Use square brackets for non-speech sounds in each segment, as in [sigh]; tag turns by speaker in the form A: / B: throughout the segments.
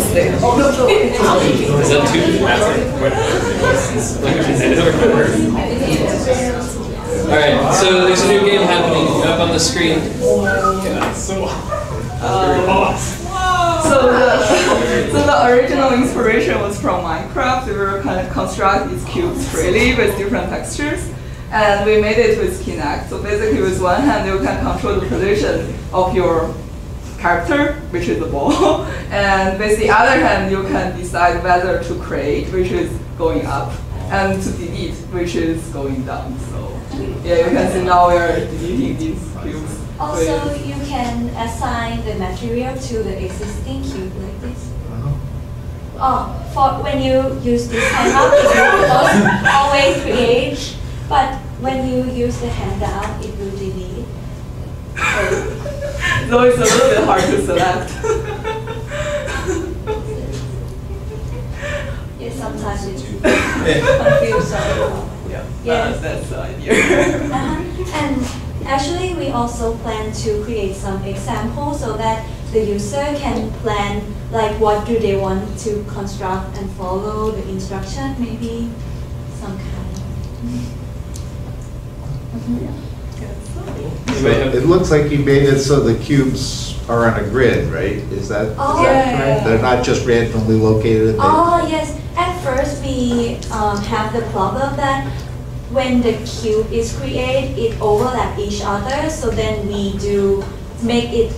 A: Stay. Oh, no, no.
B: Is that? Alright, so there's a new game happening up on the screen. Yeah.
A: So the, so the original inspiration was from Minecraft. We were kind of construct these cubes freely with different textures. And we made it with Kinect. So basically with one hand you can control the position of your character, which is the ball. [laughs] and with the other hand you can decide whether to create, which is going up, and to delete, which is going down. So yeah, you can see now we are deleting these cubes.
C: Also, you can assign the material to the existing cube like this. Uh-huh. Oh, for when you use this handout, it will always create, but when you use the handout, it will delete. So,
A: it's a little bit hard to select.
C: yeah, sometimes it's [laughs] confusing. [laughs]
A: yeah,
C: Yes.
A: that's, that's the idea.
C: Uh-huh. And actually, we also plan to create some examples so that the user can plan like what do they want to construct and follow the instruction, maybe some kind.
D: So It looks like you made it so the cubes are on a grid, right? Is that, is
C: Oh.
D: that
A: Yeah.
D: correct? They're not just randomly located?
C: Oh yes, at first we um, have the problem that when the cube is created, it overlap each other. So then we do make it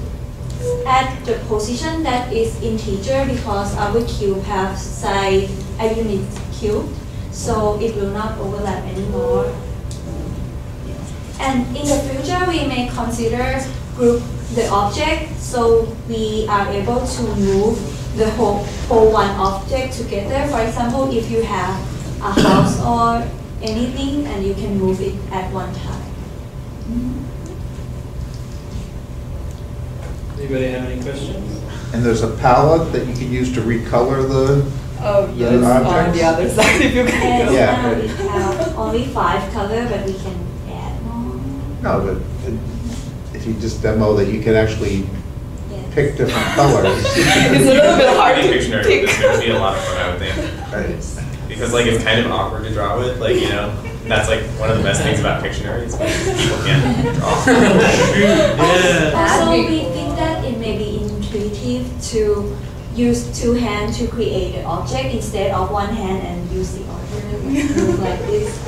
C: at the position that is integer because our cube have size a unit cube, so it will not overlap anymore. And in the future, we may consider group the object so we are able to move the whole, whole one object together. For example, if you have a house or anything and you can move it at one time.
B: Anybody have any questions?
D: And there's a palette that you can use to recolor the,
A: Oh, yes,
D: The
A: on the other [laughs] side if you can.
C: And
A: go.
D: Yeah.
C: we have only five color, but we can add more.
D: No, but if you just demo that you can actually
C: Yes.
D: pick different colors. [laughs]
A: It's a little bit hard to
E: Pictionary,
A: pick.
E: this is gonna be a lot of fun, I would think.
D: Right.
E: Because like it's kind of awkward to draw with, like, you know, that's like one of the best things about Pictionary, is people can't draw. [laughs]
C: Also, we think that it may be intuitive to use two hands to create an object instead of one hand and use the other [laughs] like this.